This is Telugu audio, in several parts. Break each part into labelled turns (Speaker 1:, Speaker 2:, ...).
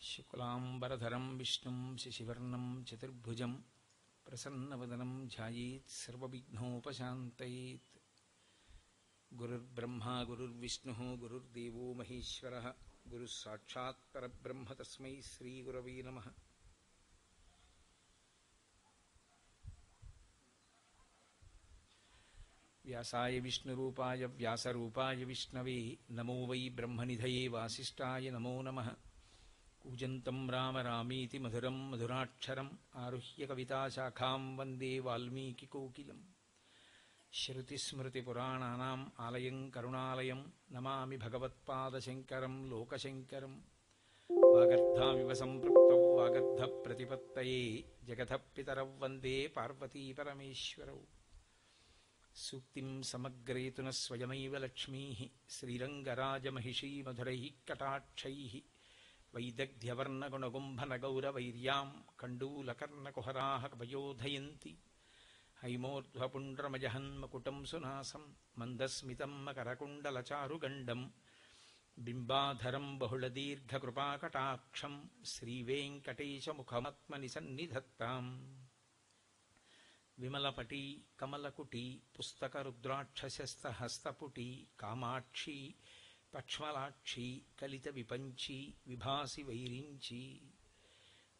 Speaker 1: शुक्लाम्बरधरं विष्णु शिशिवर्ण चतुर्भुज प्रसन्नवदनं ध्यायेत् ध्यानोपात गुरुर्ब्रह्मा, गुरुर्विष्णुः, गुरर्देव महेश्वर गुरसाक्षात्ब्रह्म तस्म श्रीगुरव नम। श्रीगुरवे व्यासाय व्यासरूपाय विष्णवे, नमो वै ब्रह्मनिधये वासिष्ठाय नमो नमः। కూజంతం రామ రామీతి మధురం మధురాక్షరం ఆరుహ్య కవితాశాఖాం వందే వాల్మీకికోకిలం శృతిస్మృతిపురాణానాం ఆలయం కరుణాలయం నమామి భగవత్పాదశంకరం లోకశంకరం. వాగర్ధామివ సంపృక్తౌ వాగర్ధప్రతిపత్తయే జగతః పితరౌ వందే పార్వతీపరమేశ్వరౌ సూక్తిం సమగ్రేతున స్వయమైవ లక్ష్మీ శ్రీరంగరాజమహిషీ మధురై కటాక్షై. వైదగ్ధ్యవర్ణగుణగుంభనగౌరవైర్యాం కండూలకర్ణకుహరా వయోధయంతి హైమోర్ధ్వపుండ్రమజహన్మకుటం సునాసం మందస్మితం మకరకుండలచారుగండం బింబాధరం బహుళదీర్ఘకృపాకటాక్షం శ్రీవేంకటేశముఖమత్మని సన్నిధత్తాం విమలపటి కమలకుటి పుస్తకరుద్రాక్షసస్తహస్తపుటి కామాక్షి పక్ష్మలాక్షి కలిత విపంచి విభాసి వైరించి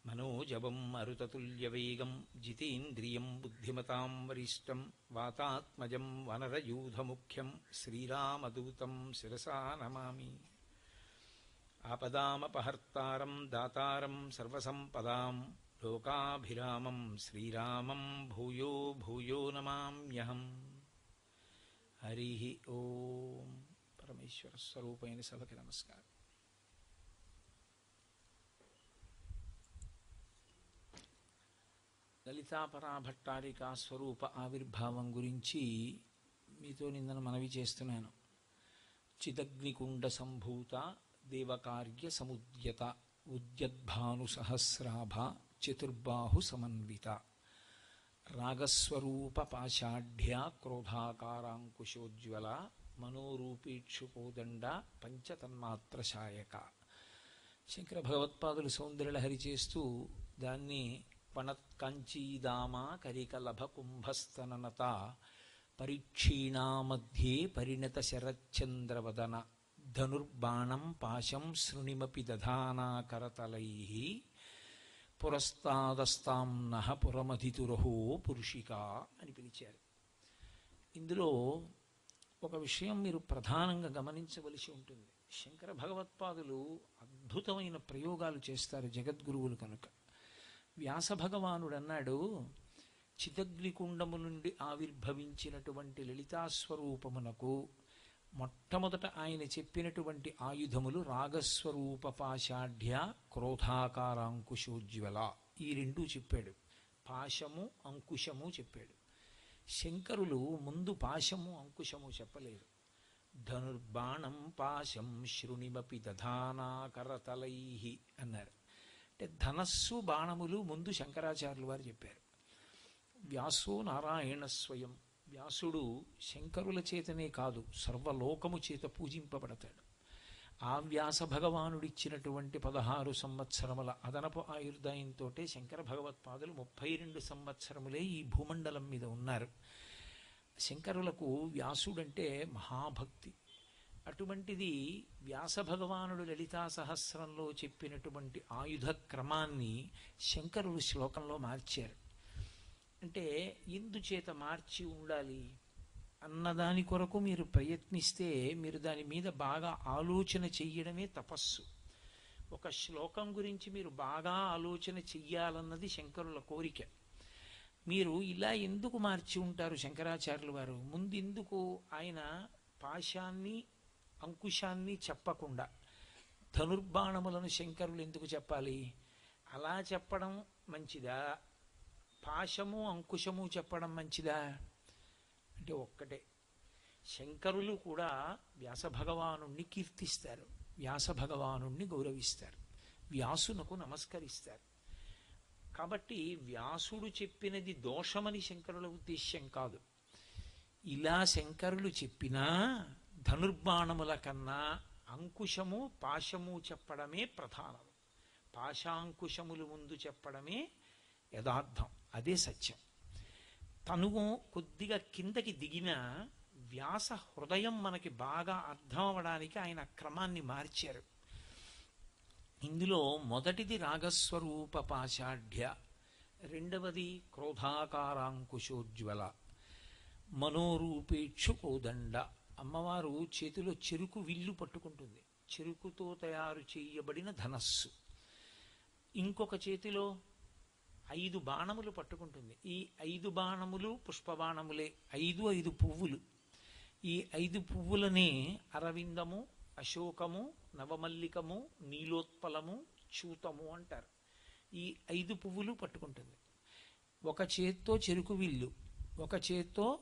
Speaker 1: మనోజవం మరుతతుల్యవేగం జితేంద్రియం బుద్ధిమతాం వరిష్టం వాతాత్మజం వనరయూధముఖ్యం శ్రీరామదూతం శిరసా నమామి. ఆపదామపహర్తారం దాతారం సర్వసంపదాం లోకాభిరామం శ్రీరామం భూయో భూయో నమామ్యహం. హరి ఓం. పరమేశ్వర స్వరూపమైన సభకి నమస్కారం. లలితాపరాభట్టారిక స్వరూప ఆవిర్భావం గురించి మీతో నిన్న మనవి చేస్తున్నాను. చిదగ్నికుండ సంభూత దేవకార్య సముద్యత ఉద్యద్భాను సహస్రాభ చతుర్బాహు సమన్విత రాగస్వరూప పాషాఢ్య క్రోధాకారాంకుశోజ్వల మనోరూపీక్షుకోదండ పంచతన్మాత్రశాయక. శంకర భగవత్పాదులు సౌందర్యలహరి చేస్తూ దాన్ని పణత్కంచీదామ కరికలభ కుంభస్తననత పరిక్షీణామధ్యే పరిణత శరచంద్రవదన ధనుర్బాణం పాశం శృణిమపి దధానాకరతలై పురస్తాదస్తాం పురమధితురహో పురుషిక అని పిలిచారు. ఇందులో ఒక విషయం మీరు ప్రధానంగా గమనించవలసి ఉంటుంది. శంకర భగవత్పాదులు అద్భుతమైన ప్రయోగాలు చేస్తారు జగద్గురువులు కనుక. వ్యాస భగవానుడు అన్నాడు చిదగ్నికుండము నుండి ఆవిర్భవించినటువంటి లలితాస్వరూపమునకు మొట్టమొదట ఆయన చెప్పినటువంటి ఆయుధములు రాగస్వరూప పాశాఢ్య క్రోధాకారాంకుశోజ్వల. ఈ రెండూ చెప్పాడు. పాశము అంకుశము చెప్పాడు. శంకరులు ముందు పాశము అంకుశము చెప్పలేదు. ధనుర్బాణం పాశం శృణిమపి దధానాకరతలై అన్నారు. అంటే ధనస్సు బాణములు ముందు శంకరాచార్యులు వారు చెప్పారు. వ్యాసో నారాయణ స్వయం. వ్యాసుడు శంకరుల చేతనే కాదు సర్వలోకము చేత పూజింపబడతాడు. ఆ వ్యాస భగవానుడిచ్చినటువంటి పదహారు సంవత్సరముల అదనపు ఆయుర్దాయంతో శంకర భగవత్పాదులు ముప్పై రెండు సంవత్సరములే ఈ భూమండలం మీద ఉన్నారు. శంకరులకు వ్యాసుడంటే మహాభక్తి. అటువంటిది వ్యాస భగవానుడు లలితా సహస్రంలో చెప్పినటువంటి ఆయుధ క్రమాన్ని శంకరులు శ్లోకంలో మార్చారు. అంటే ఎందుచేత మార్చి ఉండాలి? అన్నదాని కొరకు మీరు ప్రయత్నిస్తే మీరు దాని మీద బాగా ఆలోచన చెయ్యడమే తపస్సు. ఒక శ్లోకం గురించి మీరు బాగా ఆలోచన చెయ్యాలన్నది శంకరుల కోరిక. మీరు ఇలా ఎందుకు మార్చి ఉంటారు శంకరాచార్యులు వారు? ముందు ఎందుకు ఆయన పాశాన్ని అంకుశాన్ని చెప్పకుండా? ధనుర్బాణములను శంకరులు ఎందుకు చెప్పాలి? అలా చెప్పడం మంచిదా? పాశము అంకుశము చెప్పడం మంచిదా? అంటే ఒక్కటే. శంకరులు కూడా వ్యాస భగవానుణ్ణి కీర్తిస్తారు. వ్యాస భగవానుణ్ణి గౌరవిస్తారు. వ్యాసునకు నమస్కరిస్తారు. కాబట్టి వ్యాసుడు చెప్పినది దోషమని శంకరుల ఉద్దేశ్యం కాదు. ఇలా శంకరులు చెప్పినా ధనుర్బాణముల కన్నా అంకుశము పాశము చెప్పడమే ప్రధానం. పాశాంకుశములు ముందు చెప్పడమే యథార్థం. అదే సత్యం. తను కొద్దిగా కిందకి దిగిన వ్యాస హృదయం మనకి బాగా అర్థం అవ్వడానికి ఆయన క్రమాన్ని మార్చారు. ఇందులో మొదటిది రాగస్వరూప పాషాఢ్య రెండవది క్రోధాకారాంకుశోజ్వల మనోరూపేక్షు కోదండ. అమ్మవారు చేతిలో చెరుకు విల్లు పట్టుకుంటుంది. చెరుకుతో తయారు చేయబడిన ధనస్సు. ఇంకొక చేతిలో ఐదు బాణములు పట్టుకుంటుంది. ఈ ఐదు బాణములు పుష్పబాణములే ఐదు ఐదు పువ్వులు. ఈ ఐదు పువ్వులనే అరవిందము అశోకము నవమల్లికము నీలోత్పలము చూతము అంటారు. ఈ ఐదు పువ్వులు పట్టుకుంటుంది. ఒక చేత్తో చెరుకు విల్లు ఒక చేత్తో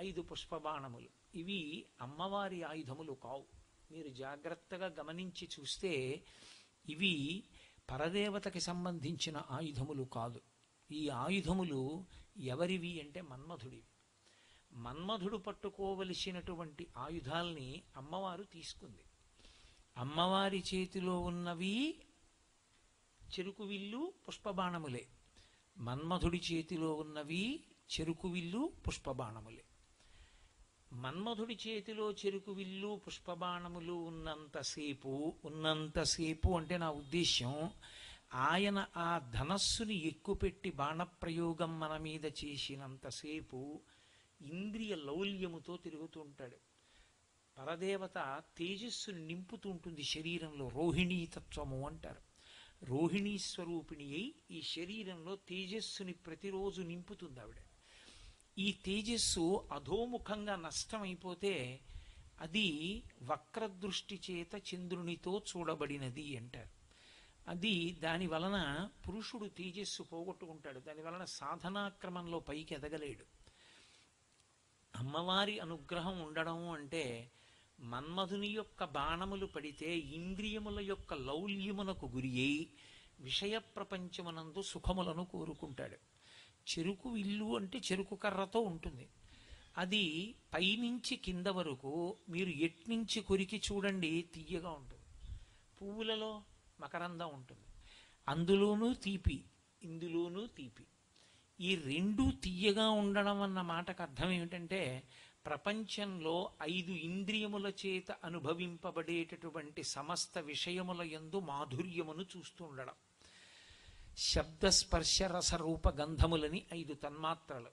Speaker 1: ఐదు పుష్పబాణములు. ఇవి అమ్మవారి ఆయుధములు కావు. మీరు జాగ్రత్తగా గమనించి చూస్తే ఇవి పరదేవతకి సంబంధించిన ఆయుధములు కాదు. ఈ ఆయుధములు ఎవరివి అంటే మన్మధుడివి మన్మధుడు పట్టుకోవలసినటువంటి ఆయుధాల్ని అమ్మవారు తీసుకుంది. అమ్మవారి చేతిలో ఉన్నవి చెరుకు విల్లు పుష్పబాణములే. మన్మధుడి చేతిలో ఉన్నవి చెరుకు విల్లు పుష్పబాణములే. మన్మధుడి చేతిలో చెరుకు విల్లు పుష్పబాణములు ఉన్నంతసేపు ఉన్నంతసేపు అంటే నా ఉద్దేశ్యం ఆయన ఆ ధనస్సుని ఎక్కుపెట్టి బాణప్రయోగం మన మీద చేసినంతసేపు ఇంద్రియ లౌల్యముతో తిరుగుతూ ఉంటాడు. పరదేవత తేజస్సుని నింపుతూ ఉంటుంది శరీరంలో. రోహిణీ తత్వము అంటారు. రోహిణీ స్వరూపిణి అయి ఈ శరీరంలో తేజస్సుని ప్రతిరోజు నింపుతుంది ఆవిడ. ఈ తేజస్సు అధోముఖంగా నష్టమైపోతే అది వక్రదృష్టి చేత చంద్రునితో చూడబడినది అంటారు. అది దాని వలన పురుషుడు తేజస్సు పోగొట్టుకుంటాడు. దాని వలన సాధనాక్రమంలో పైకి ఎదగలేడు. అమ్మవారి అనుగ్రహం ఉండడం అంటే మన్మధుని యొక్క బాణములు పడితే ఇంద్రియముల యొక్క లౌల్యమునకు గురి అయి విషయ ప్రపంచమునందు సుఖములను కోరుకుంటాడు. చెరుకు ఇల్లు అంటే చెరుకు కర్రతో ఉంటుంది. అది పైనుంచి కింద వరకు మీరు ఎట్నుంచి కొరికి చూడండి తీయగా ఉంటుంది. పువ్వులలో మకరందం ఉంటుంది. అందులోనూ తీపి ఇందులోనూ తీపి. ఈ రెండూ తీయగా ఉండడం అన్న మాటకు అర్థం ఏమిటంటే ప్రపంచంలో ఐదు ఇంద్రియముల చేత అనుభవింపబడేటటువంటి సమస్త విషయముల యందు మాధుర్యమును చూస్తూ ఉండడం. శబ్దస్పర్శ రసరూప రూప గంధములని ఐదు తన్మాత్రలు.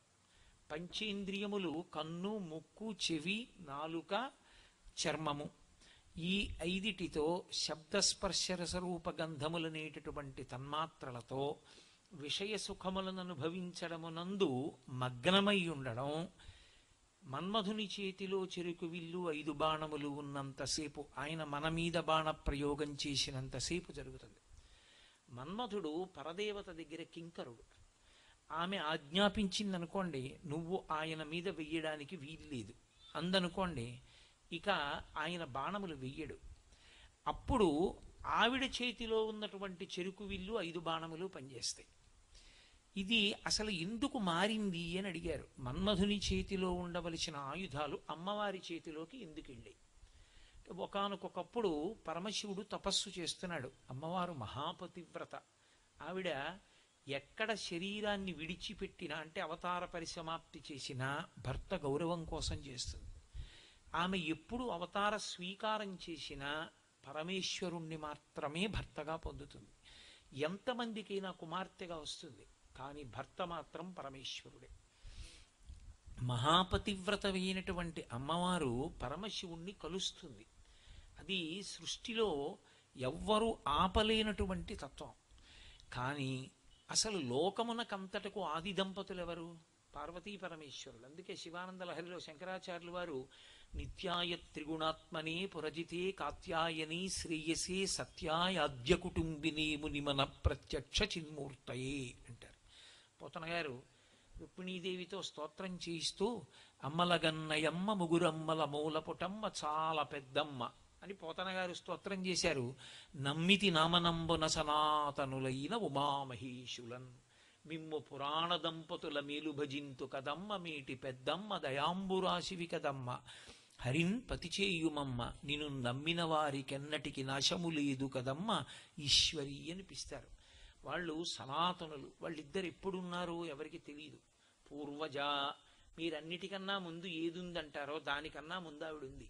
Speaker 1: పంచేంద్రియములు కన్ను ముక్కు చెవి నాలుక చర్మము. ఈ ఐదిటితో శబ్దస్పర్శరసరూప గంధములనేటటువంటి తన్మాత్రలతో విషయ సుఖములను అనుభవించడమునందు మగ్నమై ఉండడం మన్మధుని చేతిలో చెరుకు విల్లు ఐదు బాణములు ఉన్నంతసేపు ఆయన మన మీద బాణ ప్రయోగం చేసినంతసేపు జరుగుతుంది. మన్మధుడు పరదేవత దగ్గర కింకరుడు. ఆమె ఆజ్ఞాపించిందనుకోండి నువ్వు ఆయన మీద వెయ్యడానికి వీలు లేదు అందనుకోండి ఇక ఆయన బాణములు వెయ్యడు. అప్పుడు ఆవిడ చేతిలో ఉన్నటువంటి చెరుకు విల్లు ఐదు బాణములు పనిచేస్తాయి. ఇది అసలు ఎందుకు మారింది అని అడిగారు. మన్మధుని చేతిలో ఉండవలసిన ఆయుధాలు అమ్మవారి చేతిలోకి ఎందుకు వెళ్ళాయి? ఒకనకొకప్పుడు పరమశివుడు తపస్సు చేస్తున్నాడు. అమ్మవారు మహాపతివ్రత. ఆవిడ ఎక్కడ శరీరాన్ని విడిచిపెట్టినా అంటే అవతార పరిసమాప్తి చేసినా భర్త గౌరవం కోసం చేస్తుంది. ఆమె ఎప్పుడు అవతార స్వీకారం చేసినా పరమేశ్వరుణ్ణి మాత్రమే భర్తగా పొందుతుంది. ఎంతమందికైనా కుమార్తెగా వస్తుంది కానీ భర్త మాత్రం పరమేశ్వరుడే. మహాపతివ్రతమైనటువంటి అమ్మవారు పరమశివుణ్ణి కలుస్తుంది. అది సృష్టిలో ఎవ్వరూ ఆపలేనటువంటి తత్వం. కానీ అసలు లోకమునకంతటకు ఆది దంపతులు ఎవరు పార్వతీ పరమేశ్వరుడు అందుకే శివానంద లహరిలో శంకరాచార్యులు వారు నిత్యాయ త్రిగుణాత్మనే పురజితే కాత్యాయని శ్రేయసే సత్యాయ అద్య కుటుంబిని మునిమన ప్రత్యక్ష చిన్మూర్తయే అంటారు. పోతన గారు రుక్మిణీదేవితో స్తోత్రం చేయిస్తూ అమ్మలగన్నయమ్మ ముగురమ్మల మూలపుటమ్మ చాలా పెద్దమ్మ అని పోతనగారు స్తోత్రం చేశారు. నమ్మితి నామనంబున సనాతనులైన ఉమామహేశులన్. మిమ్ము పురాణ దంపతుల మేలు భజింతు కదమ్మ మీటి పెద్దమ్మ దయాంబురాశివి కదమ్మ.
Speaker 2: హరిన్ పతిచేయుమమ్మ నిన్ను నమ్మిన వారికెన్నటికి నాశము లేదు కదమ్మ ఈశ్వరి అనిపిస్తారు. వాళ్ళు సనాతనులు వాళ్ళిద్దరు ఎప్పుడున్నారో ఎవరికి తెలియదు పూర్వజ మీరన్నిటికన్నా ముందు ఏదుందంటారో దానికన్నా ముందు ఆవిడ ఉంది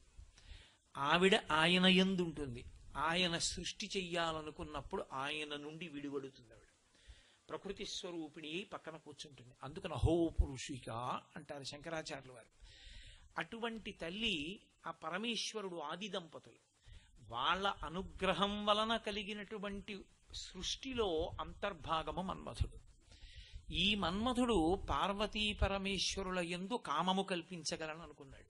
Speaker 2: ఆవిడ ఆయన ఎందుంటుంది? ఆయన సృష్టి చెయ్యాలనుకున్నప్పుడు ఆయన నుండి విడివడుతుంది ఆవిడ. ప్రకృతి స్వరూపిణి పక్కన కూర్చుంటుంది. అందుకని అహో పురుషిక అంటారు శంకరాచార్యులు వారు. అటువంటి తల్లి ఆ పరమేశ్వరుడు ఆది దంపతులు. వాళ్ళ అనుగ్రహం వలన కలిగినటువంటి సృష్టిలో అంతర్భాగము మన్మధుడు. ఈ మన్మధుడు పార్వతీ పరమేశ్వరుల ఎందు కామము కల్పించగలను అనుకున్నాడు.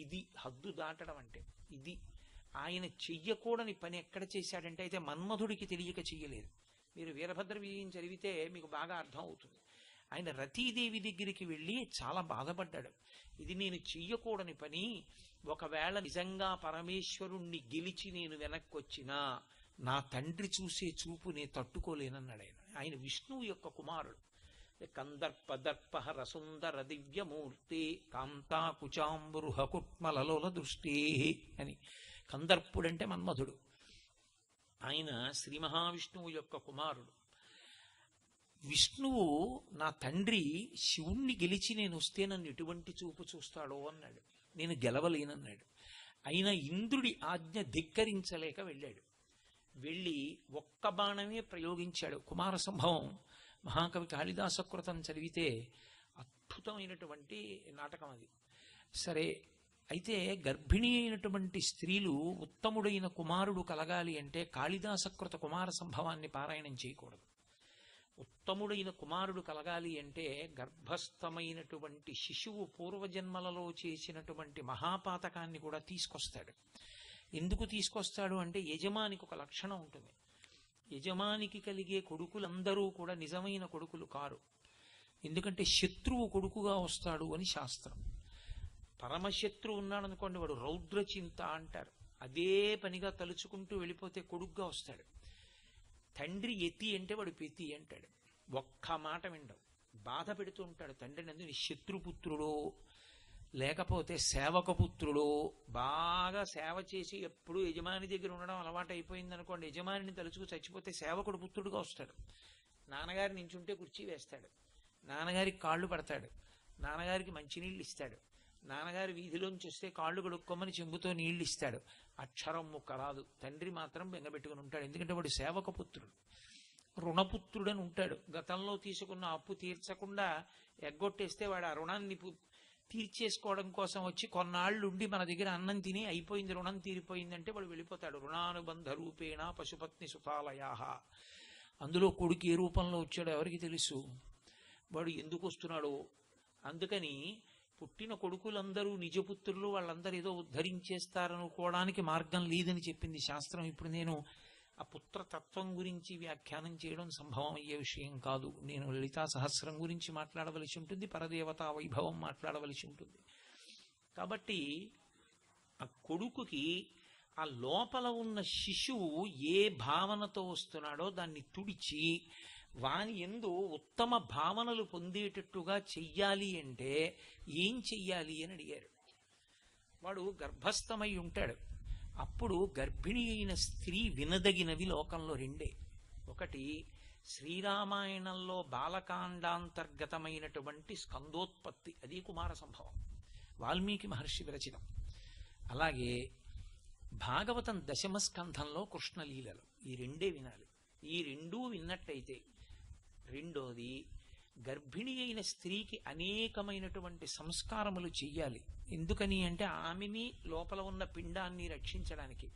Speaker 2: ఇది హద్దు దాటడం అంటే ఇది ఆయన చెయ్యకూడని పని ఎక్కడ చేశాడంటే అయితే మన్మధుడికి తెలియక చెయ్యలేదు. మీరు వీరభద్ర విజయం చదివితే మీకు బాగా అర్థం అవుతుంది. ఆయన రతీదేవి దగ్గరికి వెళ్ళి చాలా బాధపడ్డాడు. ఇది నేను చెయ్యకూడని పని. ఒకవేళ నిజంగా పరమేశ్వరుణ్ణి గెలిచి నేను వెనక్కి వచ్చినా నా తండ్రి చూసే చూపు నేను తట్టుకోలేనన్నాడు ఆయన. ఆయన విష్ణువు యొక్క కుమారుడు. కందర్ప దర్పహర సుందర దివ్యమూర్తి కాంతాకుచాంబృహ కుట్మలలోల దృష్టి అని. కందర్పుడంటే మన్మధుడు. ఆయన శ్రీ మహావిష్ణువు యొక్క కుమారుడు. విష్ణువు నా తండ్రి శివుణ్ణి గెలిచి నేను వస్తే నన్ను ఎటువంటి చూపు చూస్తాడో అన్నాడు. నేను గెలవలేనన్నాడు. అయినా ఇంద్రుడి ఆజ్ఞ ధిక్కరించలేక వెళ్ళాడు. వెళ్ళి ఒక్క బాణమే ప్రయోగించాడు. కుమార సంభవం మహాకవి కాళిదాసకృతం చదివితే అద్భుతమైనటువంటి నాటకం అది. సరే అయితే గర్భిణి అయినటువంటి స్త్రీలు ఉత్తముడైన కుమారుడు కలగాలి అంటే కాళిదాసకృత కుమార సంభవాన్ని పారాయణం చేయకూడదు. ఉత్తముడైన కుమారుడు కలగాలి అంటే గర్భస్థమైనటువంటి శిశువు పూర్వజన్మలలో చేసినటువంటి మహాపాతకాన్ని కూడా తీసుకొస్తాడు. ఎందుకు తీసుకొస్తాడు అంటే యజమానికి ఒక లక్షణం ఉంటుంది. యజమానికి కలిగే కొడుకులందరూ కూడా నిజమైన కొడుకులు కారు. ఎందుకంటే శత్రువు కొడుకుగా వస్తాడు అని శాస్త్రం. పరమశత్రువు ఉన్నాడనుకోండి వాడు రౌద్రచింత అంటారు. అదే పనిగా తలుచుకుంటూ వెళ్ళిపోతే కొడుకుగా వస్తాడు. తండ్రి ఎత్తి అంటే వాడు పెతి అంటాడు. ఒక్క మాట విండవు. బాధ పెడుతూ ఉంటాడు తండ్రిని అందుని శత్రుపుత్రుడో లేకపోతే సేవకపుత్రుడో. బాగా సేవ చేసి ఎప్పుడు యజమాని దగ్గర ఉండడం అలవాటు అయిపోయింది అనుకోండి యజమానిని తలుచుకు చచ్చిపోతే సేవకుడు పుత్రుడుగా వస్తాడు. నాన్నగారి నించుంటే కుర్చీ వేస్తాడు. నాన్నగారికి కాళ్ళు పడతాడు. నాన్నగారికి మంచినీళ్ళు ఇస్తాడు. నాన్నగారి వీధిలోంచి వస్తే కాళ్ళు కడుక్కోమని చెంబుతో నీళ్ళు ఇస్తాడు. అక్షరం ముక్క రాదు. తండ్రి మాత్రం బెంగబెట్టుకుని ఉంటాడు. ఎందుకంటే వాడు సేవక పుత్రుడు రుణపుత్రుడని ఉంటాడు. గతంలో తీసుకున్న అప్పు తీర్చకుండా ఎగ్గొట్టేస్తే వాడు ఆ రుణాన్ని తీర్చేసుకోవడం కోసం వచ్చి కొన్నాళ్ళు ఉండి మన దగ్గర అన్నం తిని అయిపోయింది రుణం తీరిపోయిందంటే వాడు వెళ్ళిపోతాడు. రుణానుబంధ రూపేణ పశుపత్ని సుతాలయాహ. అందులో కొడుకు ఏ రూపంలో వచ్చాడో ఎవరికి తెలుసు? వాడు ఎందుకు వస్తున్నాడో? అందుకని పుట్టిన కొడుకులందరూ నిజపుత్రులు వాళ్ళందరూ ఏదో ఉద్ధరించేస్తారనుకోవడానికి మార్గం లేదని చెప్పింది శాస్త్రం. ఇప్పుడు నేను ఆ పుత్రతత్వం గురించి వ్యాఖ్యానం చేయడం సంభవం అయ్యే విషయం కాదు. నేను లలితా సహస్రం గురించి మాట్లాడవలసి ఉంటుంది పరదేవతా వైభవం మాట్లాడవలసి ఉంటుంది. కాబట్టి ఆ కొడుకుకి ఆ లోపల ఉన్న శిశువు ఏ భావనతో వస్తున్నాడో దాన్ని తుడిచి వాని ఎందు ఉత్తమ భావనలు పొందేటట్టుగా చెయ్యాలి అంటే ఏం చెయ్యాలి అని అడిగారు వాడు గర్భస్థమై ఉంటాడు. అప్పుడు గర్భిణి అయిన స్త్రీ వినదగినవి లోకంలో రెండే. ఒకటి శ్రీరామాయణంలో బాలకాండాంతర్గతమైనటువంటి స్కందోత్పత్తి. అది కుమార సంభవం. వాల్మీకి మహర్షి విరచితం. అలాగే భాగవతం దశమ స్కంధంలో కృష్ణలీలలు. ఈ రెండే వినాలి. ఈ రెండూ విన్నట్టయితే రెండోది గర్భిణి అయిన స్త్రీకి అనేకమైనటువంటి సంస్కారములు చెయ్యాలి. ఎందుకని అంటే ఆమెని లోపల ఉన్న పిండాన్ని రక్షించడానికి.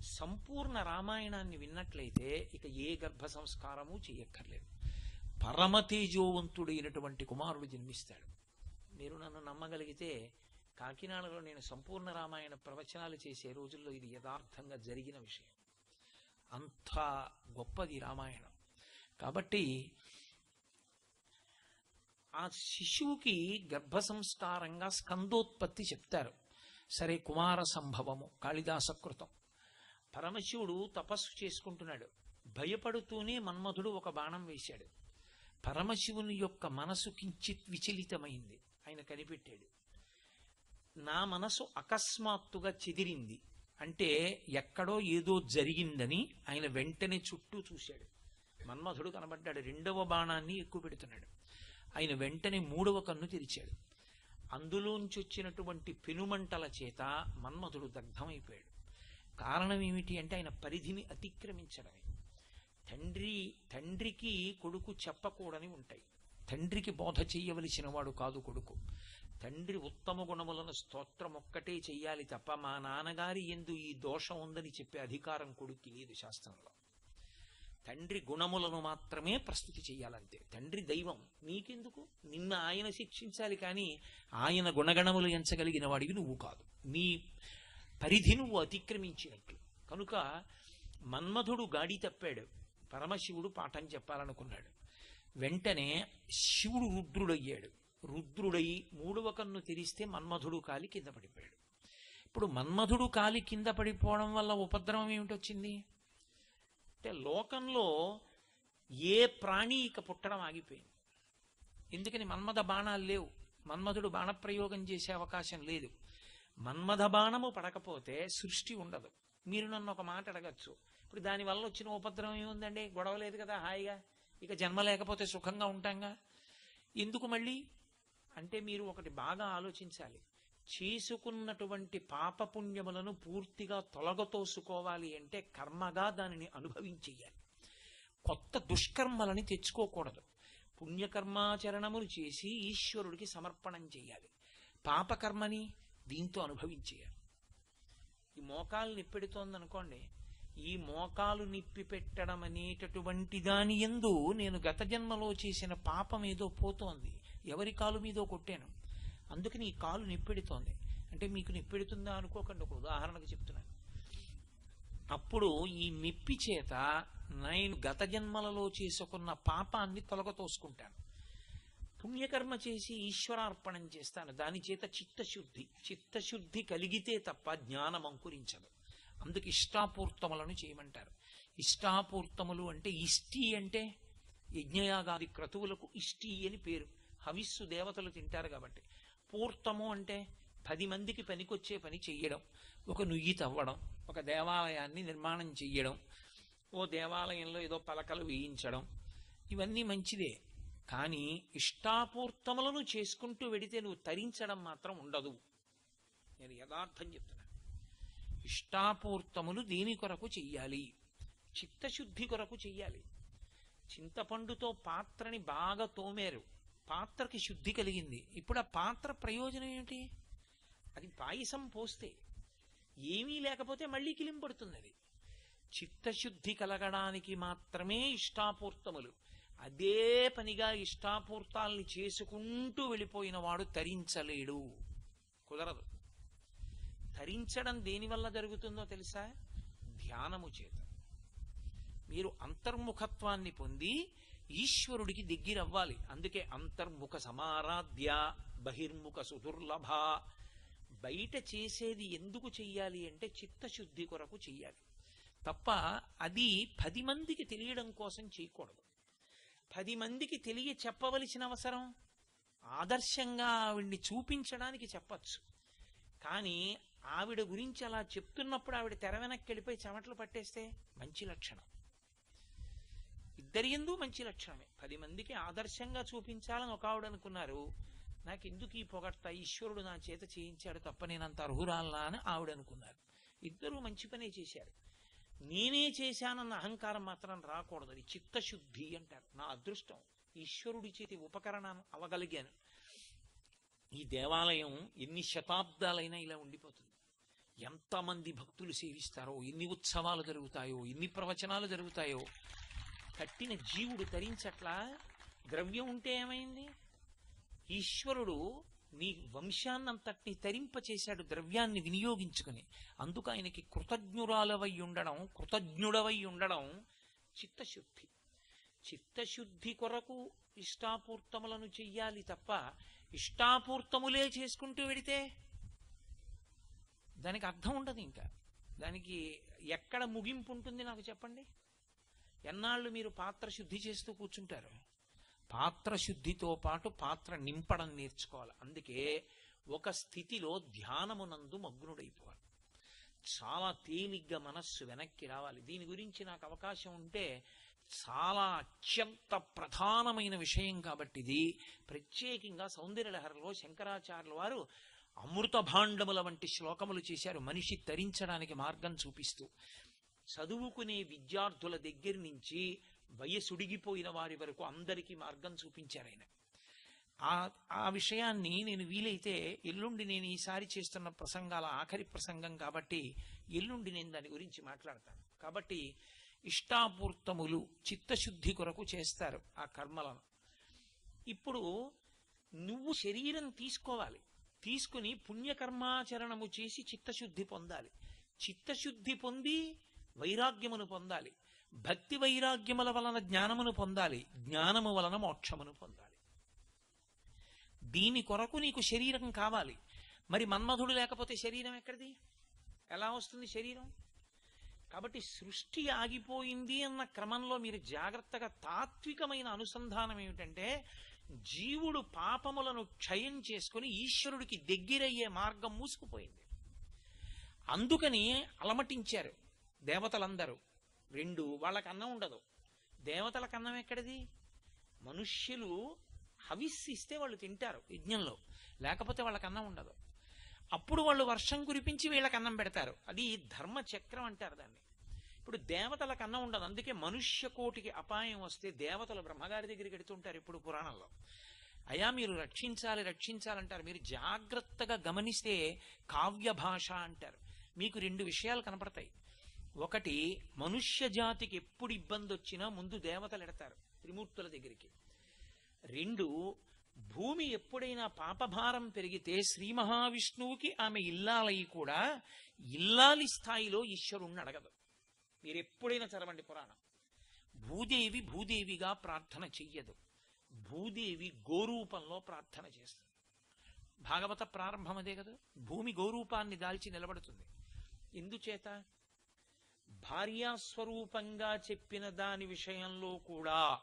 Speaker 2: సంపూర్ణ రామాయణాన్ని విన్నట్లయితే ఇక ఏ గర్భ సంస్కారము చెయ్యక్కర్లేదు. పరమతేజోవంతుడైనటువంటి కుమారుడు జన్మిస్తాడు. మీరు నన్ను నమ్మగలిగితే కాకినాడలో నేను సంపూర్ణ రామాయణ ప్రవచనాలు చేసే రోజుల్లో ఇది యథార్థంగా జరిగిన విషయం. అంత గొప్పది రామాయణం. కాబట్టి ఆ శిశువుకి గర్భ సంస్కారంగా స్కందోత్పత్తి చెప్తారు. సరే కుమార సంభవము కాళిదాసకృతం పరమశివుడు తపస్సు చేసుకుంటున్నాడు. భయపడుతూనే మన్మధుడు ఒక బాణం వేశాడు. పరమశివుని యొక్క మనసు కించిత్ విచలితమైంది. ఆయన కనిపెట్టాడు. నా మనసు అకస్మాత్తుగా చెదిరింది. అంటే ఎక్కడో ఏదో జరిగిందని ఆయన వెంటనే చుట్టూ చూశాడు. మన్మధుడు కనబడ్డాడు. రెండవ బాణాన్ని ఎక్కువ పెడుతున్నాడు. ఆయన వెంటనే మూడవ కన్ను తెరిచాడు. అందులోంచి వచ్చినటువంటి పెనుమంటల చేత మన్మధుడు దగ్ధమైపోయాడు. కారణం ఏమిటి అంటే ఆయన పరిధిని అతిక్రమించడమే. తండ్రి తండ్రికి కొడుకు చెప్పకూడని ఉంటాయి. తండ్రికి బోధ చేయవలసిన వాడు కాదు కొడుకు. తండ్రి ఉత్తమ గుణములను స్తోత్రం ఒక్కటే చెయ్యాలి తప్ప మా నాన్నగారి ఎందు ఈ దోషం ఉందని చెప్పే అధికారం కొడుక్కి లేదు శాస్త్రంలో. తండ్రి గుణములను మాత్రమే ప్రస్తుతి చేయాలంతే తండ్రి దైవం నీకెందుకు? నిన్న ఆయన శిక్షించాలి కానీ ఆయన గుణగణములు ఎంచగలిగిన వాడివి నువ్వు కాదు. నీ పరిధి నువ్వు అతిక్రమించినట్లు కనుక మన్మధుడు గాడి తప్పాడు. పరమశివుడు పాఠం చెప్పాలనుకున్నాడు. వెంటనే శివుడు రుద్రుడయ్యాడు. రుద్రుడై మూడవ కన్ను తెరిస్తే మన్మధుడు కాలి కింద పడిపోయాడు. ఇప్పుడు మన్మధుడు కాలి కింద పడిపోవడం వల్ల ఉపద్రవం ఏమిటొచ్చింది? అంటే లోకంలో ఏ ప్రాణి ఇక పుట్టడం ఆగిపోయింది? ఎందుకని మన్మథ బాణాలు లేవు. మన్మధుడు బాణప్రయోగం చేసే అవకాశం లేదు. మన్మథ బాణము పడకపోతే సృష్టి ఉండదు. మీరు నన్ను ఒక మాట అడగచ్చు. ఇప్పుడు దానివల్ల వచ్చిన ఉపద్రవం ఏముందండి? గొడవ లేదు కదా హాయిగా. ఇక జన్మ లేకపోతే సుఖంగా ఉంటాంగా? ఎందుకు మళ్ళీ? అంటే మీరు ఒకటి బాగా ఆలోచించాలి. చేసుకున్నటువంటి పాపపుణ్యములను పూర్తిగా తొలగతోసుకోవాలి అంటే కర్మగా దానిని అనుభవించేయాలి. కొత్త దుష్కర్మలని తెచ్చుకోకూడదు. పుణ్యకర్మాచరణములు చేసి ఈశ్వరుడికి సమర్పణం చేయాలి. పాపకర్మని దీంతో అనుభవించేయాలి. ఈ మోకాలు నిప్పెడుతోంది అనుకోండి ఈ మోకాలు నిప్పి పెట్టడం అనేటటువంటి దాని ఎందు నేను గత జన్మలో చేసిన పాపం ఏదో పోతోంది. ఎవరి కాలు మీదో కొట్టాను. అందుకని ఈ కాలు నిప్పెడుతోంది. అంటే మీకు నిప్పెడుతుందా అనుకోకండి ఒక ఉదాహరణకు చెప్తున్నాను. అప్పుడు ఈ నిప్పి చేత నేను గత జన్మలలో చేసుకున్న పాపాన్ని తొలగతోసుకుంటాను పుణ్యకర్మ చేసి ఈశ్వరార్పణం చేస్తాను. దాని చేత చిత్తశుద్ధి చిత్తశుద్ధి కలిగితే తప్ప జ్ఞానం అంకురించదు. అందుకు ఇష్టాపూర్తములను చేయమంటారు. ఇష్టాపూర్తములు అంటే ఇష్టి అంటే యజ్ఞయాగాది క్రతువులకు ఇష్టి అని పేరు. హవిస్సు దేవతలు తింటారు కాబట్టి. పూర్తము అంటే పది మందికి పనికొచ్చే పని చెయ్యడం ఒక నుయ్యి తవ్వడం ఒక దేవాలయాన్ని నిర్మాణం చెయ్యడం ఓ దేవాలయంలో ఏదో పలకలు వేయించడం ఇవన్నీ మంచిదే. కానీ ఇష్టాపూర్తములను చేసుకుంటూ వెడితే నువ్వు తరించడం మాత్రం ఉండదు. నేను యథార్థం చెప్తున్నా. ఇష్టాపూర్తములు దేని కొరకు చెయ్యాలి? చిత్తశుద్ధి కొరకు చెయ్యాలి. చింతపండుతో పాత్రని బాగా తోమారు. పాత్రకి శుద్ధి కలిగింది. ఇప్పుడు ఆ పాత్ర ప్రయోజనం ఏమిటి? అది పాయసం పోస్తే ఏమీ లేకపోతే మళ్ళీ కిలింపడుతుంది అది. చిత్తశుద్ధి కలగడానికి మాత్రమే ఇష్టాపూర్తములు. అదే పనిగా ఇష్టాపూర్తాల్ని చేసుకుంటూ వెళ్ళిపోయిన వాడు తరించలేడు. కుదరదు. తరించడం దేనివల్ల జరుగుతుందో తెలుసా? ధ్యానము చేత. మీరు అంతర్ముఖత్వాన్ని పొంది ఈశ్వరుడికి దగ్గరవ్వాలి. అందుకే అంతర్ముఖ సమారాధ్య బహిర్ముఖ సుదుర్లభ. బయట చేసేది ఎందుకు చెయ్యాలి అంటే చిత్తశుద్ధి కొరకు చెయ్యాలి. తప్ప అది పది మందికి తెలియడం కోసం చేయకూడదు. పది మందికి తెలియ చెప్పవలసిన అవసరం ఆదర్శంగా ఆవిడ్ని చూపించడానికి చెప్పచ్చు. కానీ ఆవిడ గురించి అలా చెప్తున్నప్పుడు ఆవిడ తెర వెనక్కి వెళ్ళిపోయి చెమటలు పట్టేస్తే మంచి లక్షణం. ఇద్దరి ఎందు మంచి లక్షణమే పది మందికి ఆదర్శంగా చూపించాలని ఒక ఆవిడ అనుకున్నారు. నాకు ఎందుకు ఈ పొగట్ట ఈశ్వరుడు నా చేత చేయించాడు తప్ప నేనంత అర్హురాల్లా అర్హురాలా అని ఆవిడ అనుకున్నారు. ఇద్దరూ మంచి పనే చేశారు. నేనే చేశానన్న అహంకారం మాత్రం రాకూడదు. అది చిత్తశుద్ధి అంటారు. నా అదృష్టం. ఈశ్వరుడి చేతి ఉపకరణం అవగలిగాను. ఈ దేవాలయం ఎన్ని శతాబ్దాలైనా ఇలా ఉండిపోతుంది. ఎంతమంది భక్తులు సేవిస్తారో ఎన్ని ఉత్సవాలు జరుగుతాయో ఎన్ని ప్రవచనాలు జరుగుతాయో కట్టిన జీవుడు తరించట్లా? ద్రవ్యం ఉంటే ఏమైంది? ఈశ్వరుడు నీ వంశాన్నంతటిని తరింపచేశాడు ద్రవ్యాన్ని వినియోగించుకుని. అందుకు ఆయనకి కృతజ్ఞురాలవై ఉండడం కృతజ్ఞుడవై ఉండడం చిత్తశుద్ధి. చిత్తశుద్ధి కొరకు ఇష్టాపూర్తములను చెయ్యాలి తప్ప ఇష్టాపూర్తములే చేసుకుంటూ వెడితే దానికి అర్థం ఉండదు ఇంకా. దానికి ఎక్కడ ముగింపు ఉంటుంది నాకు చెప్పండి? ఎన్నాళ్ళు మీరు పాత్ర శుద్ధి చేస్తూ కూర్చుంటారు? పాత్ర శుద్ధితో పాటు పాత్ర నింపడం నేర్చుకోవాలి. అందుకే ఒక స్థితిలో ధ్యానమునందు మగ్నుడైపోవాలి. చాలా తేలిగ్గా మనస్సు వెనక్కి రావాలి. దీని గురించి నాకు అవకాశం ఉంటే చాలా అత్యంత ప్రధానమైన విషయం కాబట్టి ఇది. ప్రత్యేకంగా సౌందర్యలహరిలో శంకరాచార్యుల వారు అమృత భాండముల వంటి శ్లోకములు చేశారు. మనిషి తరించడానికి మార్గం చూపిస్తూ. చదువుకునే విద్యార్థుల దగ్గర నుంచి వయసుడిగిపోయిన వారి వరకు అందరికీ మార్గం చూపించారు ఆయన. ఆ ఆ విషయాన్ని నేను వీలైతే ఎల్లుండి నేను ఈసారి చేస్తున్న ప్రసంగాల ఆఖరి ప్రసంగం కాబట్టి ఎల్లుండి నేను దాని గురించి మాట్లాడతాను. కాబట్టి ఇష్టాపూర్తములు చిత్తశుద్ధి కొరకు చేస్తారు ఆ కర్మలను. ఇప్పుడు నువ్వు శరీరం తీసుకోవాలి. తీసుకుని పుణ్యకర్మాచరణము చేసి చిత్తశుద్ధి పొందాలి. చిత్తశుద్ధి పొంది వైరాగ్యమును పొందాలి. భక్తి వైరాగ్యముల వలన జ్ఞానమును పొందాలి. జ్ఞానము వలన మోక్షమును పొందాలి. దీని కొరకు నీకు శరీరం కావాలి. మరి మన్మధుడు లేకపోతే శరీరం ఎక్కడిది? ఎలా వస్తుంది శరీరం? కాబట్టి సృష్టి ఆగిపోయింది అన్న క్రమంలో మీరు జాగ్రత్తగా తాత్వికమైన అనుసంధానం ఏమిటంటే జీవుడు పాపములను క్షయం చేసుకుని ఈశ్వరుడికి దగ్గరయ్యే మార్గం మూసుకుపోయింది. అందుకని అలమటించారు. దేవతలందరూ. రెండు వాళ్ళకి అన్నం ఉండదు. దేవతలకు అన్నం ఎక్కడిది? మనుష్యులు హవిస్సు ఇస్తే వాళ్ళు తింటారు యజ్ఞంలో. లేకపోతే వాళ్ళకి అన్నం ఉండదు. అప్పుడు వాళ్ళు వర్షం కురిపించి వీళ్ళకి అన్నం పెడతారు. అది ధర్మ చక్రం అంటారు దాన్ని. ఇప్పుడు దేవతలకు అన్నం ఉండదు. అందుకే మనుష్య కోటికి అపాయం వస్తే దేవతలు బ్రహ్మగారి దగ్గరికి వెడుతుంటారు ఇప్పుడు పురాణంలో. అయా మీరు రక్షించాలి రక్షించాలంటారు మీరు జాగ్రత్తగా గమనిస్తే కావ్య భాష అంటారు. మీకు రెండు విషయాలు కనపడతాయి. ఒకటి మనుష్య జాతికి ఎప్పుడు ఇబ్బంది వచ్చినా ముందు దేవతలు ఎడతారు త్రిమూర్తుల దగ్గరికి. రెండు భూమి ఎప్పుడైనా పాపభారం పెరిగితే శ్రీ మహావిష్ణువుకి ఆమె ఇల్లాలయ్యి కూడా ఇల్లాలి స్థాయిలో ఈశ్వరుణ్ణి అడగదు. మీరు ఎప్పుడైనా చదవండి పురాణం. భూదేవి భూదేవిగా ప్రార్థన చెయ్యదు. భూదేవి గోరూపంలో ప్రార్థన చేస్తుంది. భాగవత ప్రారంభం అదే కదా భూమి గోరూపాన్ని దాల్చి నిలబడుతుంది. ఎందుచేత? భార్యాస్వరూపంగా చెప్పిన దాని విషయంలో కూడా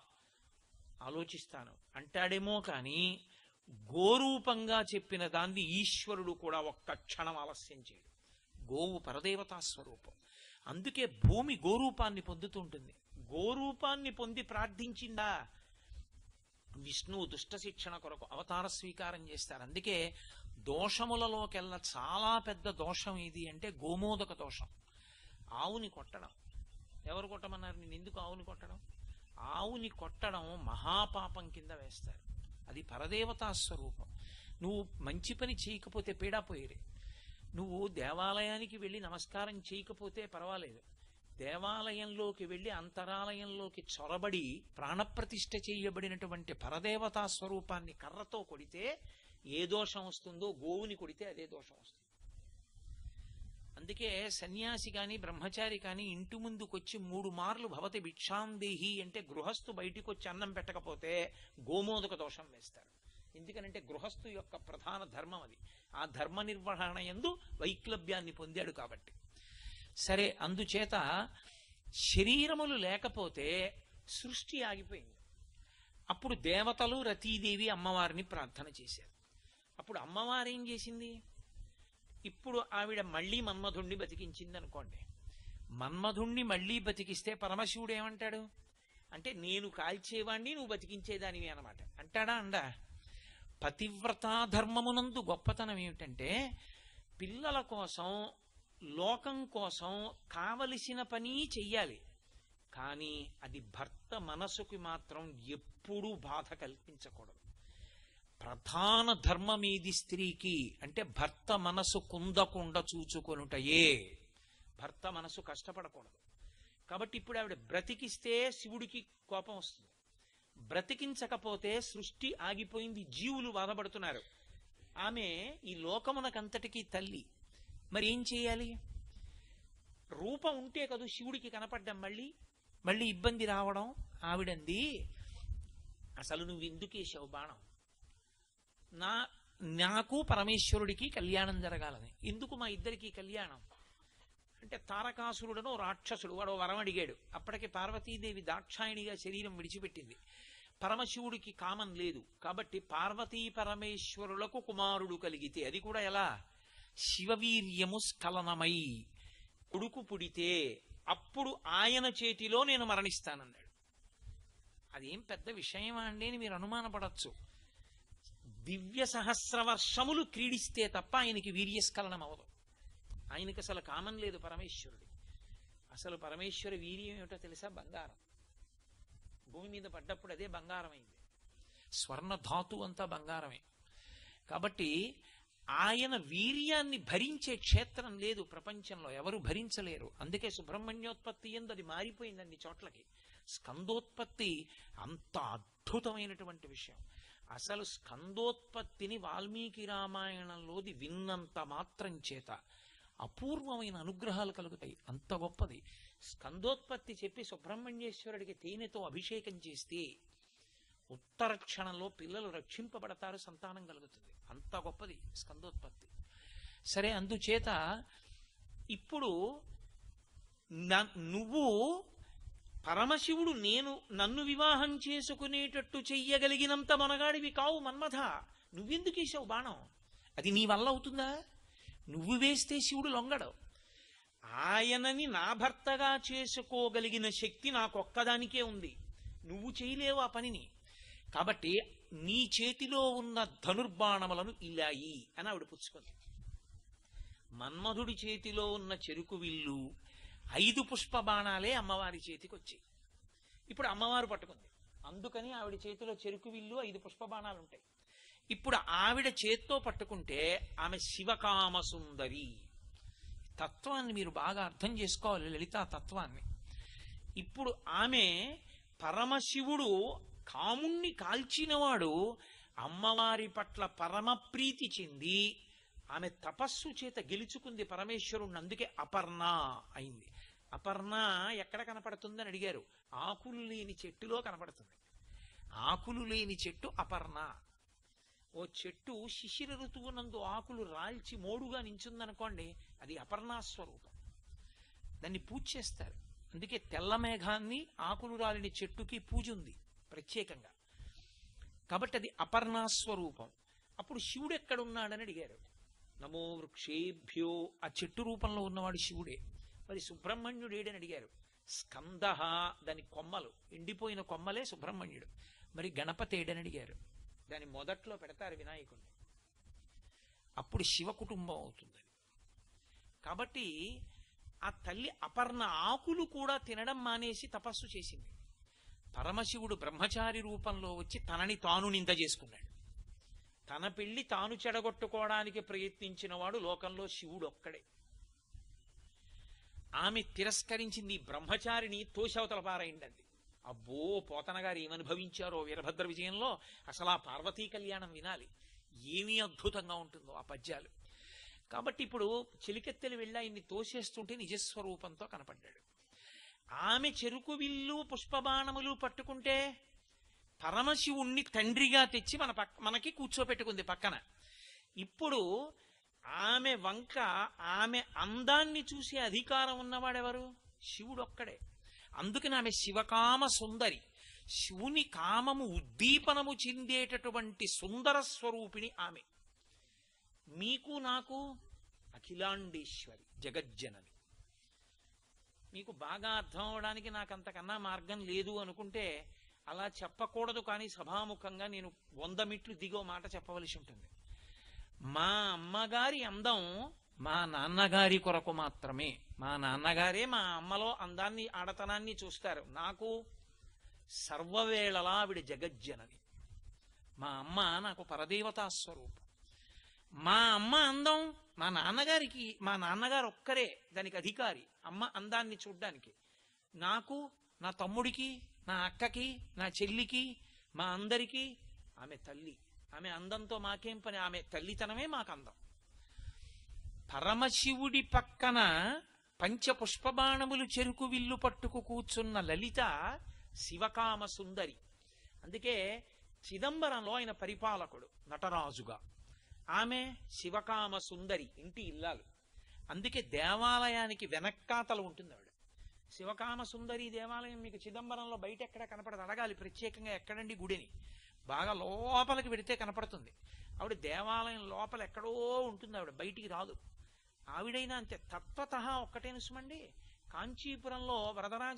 Speaker 2: ఆలోచిస్తాను. అంటాడేమో కానీ గోరూపంగా చెప్పిన దాన్ని ఈశ్వరుడు కూడా ఒక్క క్షణం ఆలస్యం చేయడు. గోవు పరదేవతా స్వరూపం. అందుకే భూమి గోరూపాన్ని పొందుతుంటుంది. గోరూపాన్ని పొంది ప్రార్థించిందా? విష్ణువు దుష్ట శిక్షణ కొరకు అవతార స్వీకారం చేస్తారు. అందుకే దోషములలోకెల్లా చాలా పెద్ద దోషం ఇది అంటే గోమోదక దోషం. ఆవుని కొట్టడం. ఎవరు కొట్టమన్నారు? నేను ఎందుకు ఆవుని కొట్టడం? ఆవుని కొట్టడం మహాపాపం కింద వేస్తారు. అది పరదేవతా స్వరూపం. నువ్వు మంచి పని చేయకపోతే పీడాపోయేరే నువ్వు దేవాలయానికి వెళ్ళి నమస్కారం చేయకపోతే పర్వాలేదు. దేవాలయంలోకి వెళ్ళి అంతరాలయంలోకి చొరబడి ప్రాణప్రతిష్ఠ చేయబడినటువంటి పరదేవతా స్వరూపాన్ని కర్రతో కొడితే ఏ దోషం వస్తుందో గోవుని కొడితే అదే దోషం వస్తుంది. అందుకే సన్యాసి కాని బ్రహ్మచారి కాని ఇంటి ముందుకొచ్చి మూడు మార్లు భవతి భిక్షాందేహి అంటే గృహస్థు బయటికి వచ్చి అన్నం పెట్టకపోతే గోమోదక దోషం వేస్తారు. ఎందుకనంటే గృహస్థు యొక్క ప్రధాన ధర్మం అది. ఆ ధర్మ నిర్వహణ ఎందు వైక్లభ్యాన్ని పొందాడు కాబట్టి. సరే అందుచేత శరీరములు లేకపోతే సృష్టి ఆగిపోయింది. అప్పుడు దేవతలు రతీదేవి అమ్మవారిని ప్రార్థన చేశారు. అప్పుడు అమ్మవారు ఏం చేసింది? ఇప్పుడు ఆవిడ మళ్ళీ మన్మధుణ్ణి బతికించింది అనుకోండి మన్మధుణ్ణి మళ్ళీ బతికిస్తే పరమశివుడు ఏమంటాడు? అంటే నేను కాల్చేవాణ్ణి నువ్వు బతికించేదానివి అనమాట అంటాడా అండా? పతివ్రతా ధర్మమునందు గొప్పతనం ఏమిటంటే పిల్లల కోసం లోకం కోసం కావలసిన పని చెయ్యాలి. కానీ అది భర్త మనసుకి మాత్రం ఎప్పుడూ బాధ కల్పించకూడదు. ప్రధాన ధర్మమేది స్త్రీకి అంటే భర్త మనసు కుందకుండా చూచుకొనుటయే. భర్త మనసు కష్టపడకూడదు. కాబట్టి ఇప్పుడు ఆవిడ బ్రతికిస్తే శివుడికి కోపం వస్తుంది. బ్రతికించకపోతే సృష్టి ఆగిపోయింది జీవులు బాధపడుతున్నారు. ఆమె ఈ లోకమునకంతటికీ తల్లి. మరి ఏం చేయాలి? రూపం ఉంటే కదూ శివుడికి కనపడ్డం మళ్ళీ? మళ్ళీ ఇబ్బంది రావడం? ఆవిడంది అసలు నువ్వు ఎందుకేసావు బాణం నా నాకు పరమేశ్వరుడికి కళ్యాణం జరగాలని. ఎందుకు మా ఇద్దరికి కళ్యాణం. అంటే తారకాసురుడను రాక్షసుడు వాడు వరం అడిగాడు. అప్పటికి పార్వతీదేవి దాక్షాయణిగా శరీరం విడిచిపెట్టింది. పరమశివుడికి కామం లేదు. కాబట్టి పార్వతీ పరమేశ్వరులకు కుమారుడు కలిగితే అది కూడా ఎలా? శివవీర్యము స్ఖలనమై కొడుకు పుడితే అప్పుడు ఆయన చేతిలో నేను మరణిస్తానన్నాడు. అదేం పెద్ద విషయమా అండి అని మీరు అనుమానపడచ్చు. దివ్య సహస్రవర్షములు క్రీడిస్తే తప్ప ఆయనకి వీర్యస్ఖలనం అవదు. ఆయనకి అసలు కామం లేదు పరమేశ్వరుడి. అసలు పరమేశ్వర వీర్యం ఏమిటో తెలుసా? బంగారం. భూమి మీద పడ్డప్పుడు అదే బంగారమైంది. స్వర్ణ ధాతు అంతా బంగారమే. కాబట్టి ఆయన వీర్యాన్ని భరించే క్షేత్రం లేదు ప్రపంచంలో. ఎవరు భరించలేరు. అందుకే సుబ్రహ్మణ్యోత్పత్తి ఎందు అది మారిపోయింది అన్ని చోట్లకి. స్కందోత్పత్తి అంత అద్భుతమైనటువంటి విషయం. అసలు స్కందోత్పత్తిని వాల్మీకి రామాయణంలోది విన్నంత మాత్రం చేత అపూర్వమైన అనుగ్రహాలు కలుగుతాయి. అంత గొప్పది. స్కందోత్పత్తి చెప్పి సుబ్రహ్మణ్యేశ్వరుడికి తేనెతో అభిషేకం చేస్తే ఉత్తర క్షణంలో పిల్లలు రక్షింపబడతారు సంతానం కలుగుతుంది. అంత గొప్పది స్కందోత్పత్తి. సరే అందుచేత ఇప్పుడు న- నువ్వు పరమశివుడు నేను నన్ను వివాహం చేసుకునేటట్టు చెయ్యగలిగినంత మనగాడివి కావు మన్మథ. నువ్వెందుకు వేసావు బాణం? అది నీ వల్ల అవుతుందా? నువ్వు వేస్తే శివుడు లొంగడు. ఆయనని నా భర్తగా చేసుకోగలిగిన శక్తి నాకొక్కదానికే ఉంది. నువ్వు చేయలేవు ఆ పనిని. కాబట్టి నీ చేతిలో ఉన్న ధనుర్బాణములను ఇలాయి అని ఆవిడ పుచ్చుకుంది. మన్మధుడి చేతిలో ఉన్న చెరుకు విల్లు ఐదు పుష్ప బాణాలే అమ్మవారి చేతికి వచ్చాయి ఇప్పుడు అమ్మవారు పట్టుకుంది. అందుకని ఆవిడ చేతిలో చెరుకు విల్లు ఐదు పుష్ప బాణాలు ఉంటాయి. ఇప్పుడు ఆవిడ చేత్తో పట్టుకుంటే ఆమె శివకామ సుందరి తత్వాన్ని మీరు బాగా అర్థం చేసుకోవాలి లలితా తత్వాన్ని. ఇప్పుడు ఆమె పరమశివుడు కాముణ్ణి కాల్చినవాడు అమ్మవారి పట్ల పరమ ప్రీతి చెంది ఆమె తపస్సు చేత గెలుచుకుంది పరమేశ్వరుణ్ణి అందుకే అపర్ణ అయింది. అపర్ణ ఎక్కడ కనపడుతుందని అడిగారు. ఆకులు లేని చెట్టులో కనపడుతుంది. ఆకులు లేని చెట్టు అపర్ణ. ఓ చెట్టు శిశిర ఋతువునందు ఆకులు రాల్చి మోడుగా నించుందనుకోండి అది అపర్ణాస్వరూపం దాన్ని పూజ చేస్తారు. అందుకే తెల్ల మేఘాన్ని ఆకులు రాలిన చెట్టుకి పూజ ఉంది ప్రత్యేకంగా. కాబట్టి అది అపర్ణాస్వరూపం అప్పుడు శివుడు ఎక్కడున్నాడని అడిగారు. నమో వృక్షేభ్యో ఆ చెట్టు రూపంలో ఉన్నవాడు శివుడే. మరి సుబ్రహ్మణ్యుడు ఏడని అడిగారు స్కంద దాని కొమ్మలు ఎండిపోయిన కొమ్మలే సుబ్రహ్మణ్యుడు. మరి గణపతి ఏడని అడిగారు దాని మొదట్లో పెడతారు వినాయకుడిని అప్పుడు శివ కుటుంబం అవుతుంది. కాబట్టి ఆ తల్లి అపర్ణ ఆకులు కూడా తినడం మానేసి తపస్సు చేసింది. పరమశివుడు బ్రహ్మచారి రూపంలో వచ్చి తనని తాను నింద చేసుకున్నాడు. తన పెళ్ళి తాను చెడగొట్టుకోవడానికి ప్రయత్నించిన వాడు లోకంలో శివుడు ఒక్కడే. ఆమె తిరస్కరించింది ఈ బ్రహ్మచారిని తోషవతల పారైందండి అబ్బో పోతన గారు ఏమనుభవించారో వీరభద్ర విజయంలో? అసలు ఆ పార్వతీ కళ్యాణం వినాలి. ఏమీ అద్భుతంగా ఉంటుందో ఆ పద్యాలు. కాబట్టి ఇప్పుడు చెలికెత్తెలు వెళ్ళి ఆయన్ని తోసేస్తుంటే నిజస్వరూపంతో కనపడ్డాడు. ఆమె చెరుకు విల్లు పుష్పబాణములు పట్టుకుంటే పరమశివుణ్ణి తండ్రిగా తెచ్చి మన పక్క మనకి కూర్చోపెట్టుకుంది పక్కన. ఇప్పుడు ఆమె వంక ఆమె అందాన్ని చూసే అధికారం ఉన్నవాడెవరు? శివుడు ఒక్కడే అందుకని ఆమె శివకామ సుందరి. శివుని కామము ఉద్దీపనము చెందేటటువంటి సుందర స్వరూపిణి ఆమె. మీకు నాకు అఖిలాండేశ్వరి జగజ్జనని. మీకు బాగా అర్థం అవడానికి నాకు అంతకన్నా మార్గం లేదు అనుకుంటే అలా చెప్పకూడదు కానీ సభాముఖంగా నేను వంద మిట్లు దిగో మాట చెప్పవలసి ఉంటుంది. మా అమ్మగారి అందం మా నాన్నగారి కొరకు మాత్రమే. మా నాన్నగారే మా అమ్మలో అందాన్ని ఆడతనాన్ని చూస్తారు. నాకు సర్వవేళలా ఆవిడ జగజ్జనని మా అమ్మ నాకు పరదేవతా స్వరూపం. మా అమ్మ అందం మా నాన్నగారికి మా నాన్నగారు ఒక్కరే దానికి అధికారి. అమ్మ అందాన్ని చూడ్డానికి. నాకు నా తమ్ముడికి నా అక్కకి నా చెల్లికి మా అందరికీ ఆమె తల్లి. ఆమె అందంతో మాకేం పని? ఆమె తల్లితనమే మాకు అందం పరమశివుడి పక్కన పంచపుష్పబాణములు చెరుకు విల్లు పట్టుకు కూర్చున్న లలిత శివకామ సుందరి. అందుకే చిదంబరంలో ఆయన పరిపాలకుడు నటరాజుగా. ఆమె శివకామ సుందరి ఇంటి ఇల్లాలు. అందుకే దేవాలయానికి వెనక్కాతలు ఉంటుంది ఆవిడ. శివకామ సుందరి దేవాలయం మీకు చిదంబరంలో బయట ఎక్కడ కనపడదు. అడగాలి ప్రత్యేకంగా ఎక్కడండి గుడిని? బాగా లోపలికి పెడితే కనపడుతుంది. ఆవిడ దేవాలయం లోపల ఎక్కడో ఉంటుంది ఆవిడ బయటికి రాదు. ఆవిడైనా అంతే. తత్వత ఒక్కటే సుమండి కాంచీపురంలో వరదరాజ